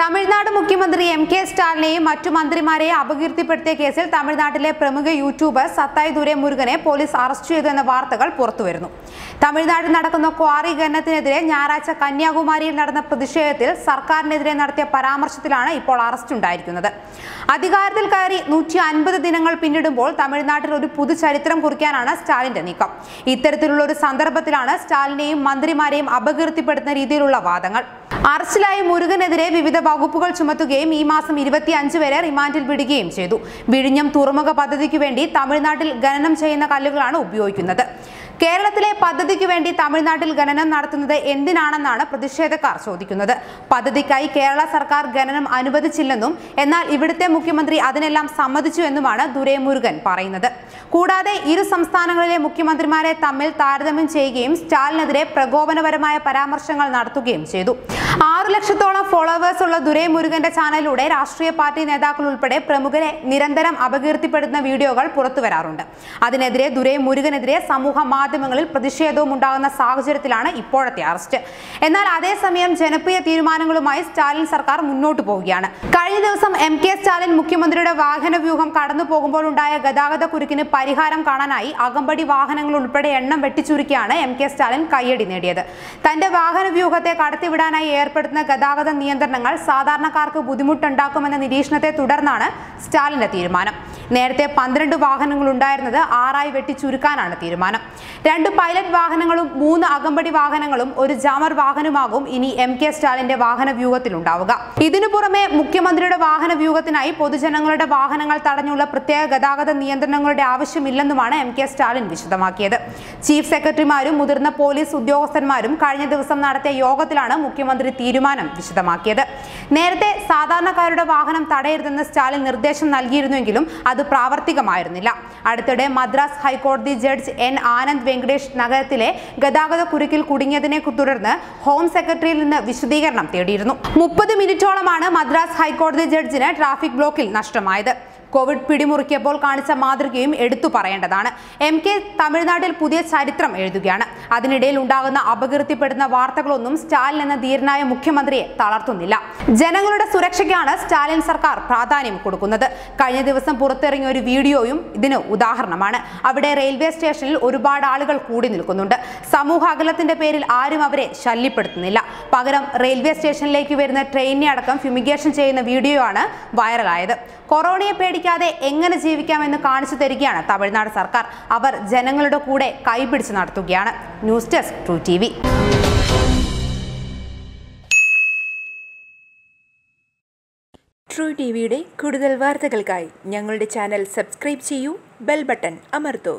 തമിഴ്നാട് മുഖ്യമന്ത്രി M K സ്റ്റാലിനെയും മറ്റു മന്ത്രിമാരെയും അപകീർത്തിപ്പെടുത്തിയ കേസിൽ തമിഴ്നാട്ടിലെ പ്രമുഖ യൂട്യൂബർ സത്തായി ദൂരെ മുരുകനെ പോലീസ് അറസ്റ്റ് ചെയ്തു എന്ന വാർത്തകൾ പുറത്തുവരുന്നു. തമിഴ്നാട്ടിൽ നടക്കുന്ന ക്വാറി ഖനനത്തിനെതിരെ ഞായറാഴ്ച കന്യാകുമാരിയിൽ നടന്ന പ്രതിഷേധത്തിൽ സർക്കാരിനെതിരെ നടത്തിയ പരാമർശത്തിലാണ് ഇപ്പോൾ അറസ്റ്റ് ഉണ്ടായിരിക്കുന്നത്. അധികാരത്തിൽ കയറി നൂറ്റി അൻപത് ദിനങ്ങൾ പിന്നിടുമ്പോൾ തമിഴ്നാട്ടിൽ ഒരു പുതു ചരിത്രം കുറിക്കാനാണ് സ്റ്റാലിന്റെ നീക്കം. ഇത്തരത്തിലുള്ള ഒരു സന്ദർഭത്തിലാണ് സ്റ്റാലിനെയും മന്ത്രിമാരെയും അപകീർത്തിപ്പെടുത്തുന്ന രീതിയിലുള്ള വാദങ്ങൾ. അറസ്റ്റിലായ മുരുകനെതിരെ വിവിധ വകുപ്പുകൾ ചുമത്തുകയും ഈ മാസം ഇരുപത്തി അഞ്ച് വരെ റിമാൻഡിൽ വിടുകയും ചെയ്തു. വിഴിഞ്ഞം തുറമുഖ പദ്ധതിക്ക് വേണ്ടി തമിഴ്നാട്ടിൽ ഖനനം ചെയ്യുന്ന കല്ലുകളാണ് ഉപയോഗിക്കുന്നത്. കേരളത്തിലെ പദ്ധതിക്ക് വേണ്ടി തമിഴ്നാട്ടിൽ ഖനനം നടത്തുന്നത് എന്തിനാണെന്നാണ് പ്രതിഷേധക്കാർ ചോദിക്കുന്നത്. പദ്ധതിക്കായി കേരള സർക്കാർ ഖനനം അനുവദിച്ചില്ലെന്നും എന്നാൽ ഇവിടുത്തെ മുഖ്യമന്ത്രി അതിനെല്ലാം സമ്മതിച്ചു എന്നുമാണ് ദുരൈ മുരുകൻ പറയുന്നത്. കൂടാതെ ഇരു സംസ്ഥാനങ്ങളിലെ മുഖ്യമന്ത്രിമാരെ തമ്മിൽ താരതമ്യം ചെയ്യുകയും സ്റ്റാലിനെതിരെ പ്രകോപനപരമായ പരാമർശങ്ങൾ നടത്തുകയും ചെയ്തു. ആറു ലക്ഷത്തോളം ഫോളോവേഴ്സ് ഉള്ള ദുരൈ മുരുകന്റെ ചാനലിലൂടെ രാഷ്ട്രീയ പാർട്ടി നേതാക്കൾ ഉൾപ്പെടെ പ്രമുഖരെ നിരന്തരം അപകീർത്തിപ്പെടുന്ന വീഡിയോകൾ പുറത്തു വരാറുണ്ട്. അതിനെതിരെ ദുരൈ മുരുകനെതിരെ സമൂഹ മാധ്യമങ്ങളിൽ പ്രതിഷേധവും ഉണ്ടാകുന്ന സാഹചര്യത്തിലാണ് ഇപ്പോഴത്തെ അറസ്റ്റ്. എന്നാൽ അതേസമയം ജനപ്രിയ തീരുമാനങ്ങളുമായി സ്റ്റാലിൻ സർക്കാർ മുന്നോട്ടു പോവുകയാണ്. കഴിഞ്ഞ ദിവസം എം കെ സ്റ്റാലിൻ മുഖ്യമന്ത്രിയുടെ വാഹന വ്യൂഹം കടന്നു പോകുമ്പോഴുണ്ടായ ഗതാഗത കുരുക്കിന് പരിഹാരം കാണാനായി അകമ്പടി വാഹനങ്ങൾ ഉൾപ്പെടെ എണ്ണം വെട്ടിച്ചുരുക്കിയാണ് എം കെ സ്റ്റാലിൻ കയ്യടി നേടിയത്. തന്റെ വാഹന വ്യൂഹത്തെ കടത്തിവിടാനായി ഏർപ്പെടുത്തുന്ന ഗതാഗത നിയന്ത്രണങ്ങൾ സാധാരണക്കാർക്ക് ബുദ്ധിമുട്ടുണ്ടാക്കുമെന്ന നിരീക്ഷണത്തെ തുടർന്നാണ് സ്റ്റാലിന്റെ തീരുമാനം. നേരത്തെ പന്ത്രണ്ട് വാഹനങ്ങൾ ഉണ്ടായിരുന്നത് ആറായി വെട്ടിച്ചുരുക്കാനാണ് തീരുമാനം. രണ്ട് പൈലറ്റ് വാഹനങ്ങളും മൂന്ന് അകമ്പടി വാഹനങ്ങളും ഒരു ജാമർ വാഹനമാകും ഇനി എം കെ സ്റ്റാലിന്റെ വാഹന വ്യൂഹത്തിൽ ഉണ്ടാവുക. ഇതിനു പുറമെ മുഖ്യമന്ത്രിയുടെ വാഹന വ്യൂഹത്തിനായി പൊതുജനങ്ങളുടെ വാഹനങ്ങൾ തടഞ്ഞുള്ള പ്രത്യേക ഗതാഗത നിയന്ത്രണങ്ങളുടെ ആവശ്യമില്ലെന്നുമാണ് എം കെ സ്റ്റാലിൻ വിശദമാക്കിയത്. ചീഫ് സെക്രട്ടറിമാരും മുതിർന്ന പോലീസ് ഉദ്യോഗസ്ഥന്മാരും കഴിഞ്ഞ ദിവസം നടത്തിയ യോഗത്തിലാണ് മുഖ്യമന്ത്രി തീരുമാനം വിശദമാക്കിയത്. നേരത്തെ സാധാരണക്കാരുടെ വാഹനം തടയരുതെന്ന് സ്റ്റാലിൻ നിർദ്ദേശം നൽകിയിരുന്നുവെങ്കിലും അത് പ്രാവർത്തികമായിരുന്നില്ല. അടുത്തിടെ മദ്രാസ് ഹൈക്കോടതി ജഡ്ജ് എൻ ആനന്ദ് വെങ്കടേഷ് നഗരത്തിലെ ഗതാഗത കുരുക്കിൽ കുടുങ്ങിയതിനെ തുടർന്ന് ഹോം സെക്രട്ടറിയിൽ നിന്ന് വിശദീകരണം തേടിയിരുന്നു. മുപ്പത് മിനിറ്റോളമാണ് മദ്രാസ് ഹൈക്കോടതി ജഡ്ജിന് ട്രാഫിക് ബ്ലോക്കിൽ നഷ്ടമായത്. കോവിഡ് പിടിമുറുക്കിയപ്പോൾ കാണിച്ച മാതൃകയും എടുത്തു പറയേണ്ടതാണ്. എം കെ തമിഴ്നാട്ടിൽ പുതിയ ചരിത്രം എഴുതുകയാണ്. അതിനിടയിൽ ഉണ്ടാകുന്ന അപകീർത്തിപ്പെടുന്ന വാർത്തകളൊന്നും സ്റ്റാലിൻ എന്ന ധീരനായ മുഖ്യമന്ത്രിയെ തളർത്തുന്നില്ല. ജനങ്ങളുടെ സുരക്ഷയ്ക്കാണ് സ്റ്റാലിൻ സർക്കാർ പ്രാധാന്യം കൊടുക്കുന്നത്. കഴിഞ്ഞ ദിവസം പുറത്തിറങ്ങിയ ഒരു വീഡിയോയും ഇതിന് ഉദാഹരണമാണ്. അവിടെ റെയിൽവേ സ്റ്റേഷനിൽ ഒരുപാട് ആളുകൾ കൂടി നിൽക്കുന്നുണ്ട്. സമൂഹ അകലത്തിന്റെ പേരിൽ ആരും അവരെ ശല്യപ്പെടുത്തുന്നില്ല. പകരം റെയിൽവേ സ്റ്റേഷനിലേക്ക് വരുന്ന ട്രെയിനിനെ അടക്കം ഫ്യൂമിഗേഷൻ ചെയ്യുന്ന വീഡിയോ ആണ് വൈറലായത്. കൊറോണയെ പേടിക്കാതെ എങ്ങനെ ജീവിക്കാമെന്ന് കാണിച്ചു തരികയാണ് തമിഴ്നാട് സർക്കാർ. അവർ ജനങ്ങളുടെ കൂടെ കൈപിടിച്ച് നടത്തുകയാണ്. News desk True T True T വിയുടെ കൂടുതൽ വാർത്തകൾക്കായി ഞങ്ങളുടെ ചാനൽ സബ്സ്ക്രൈബ് ചെയ്യൂ ബെൽ ബട്ടൺ അമർത്തൂ.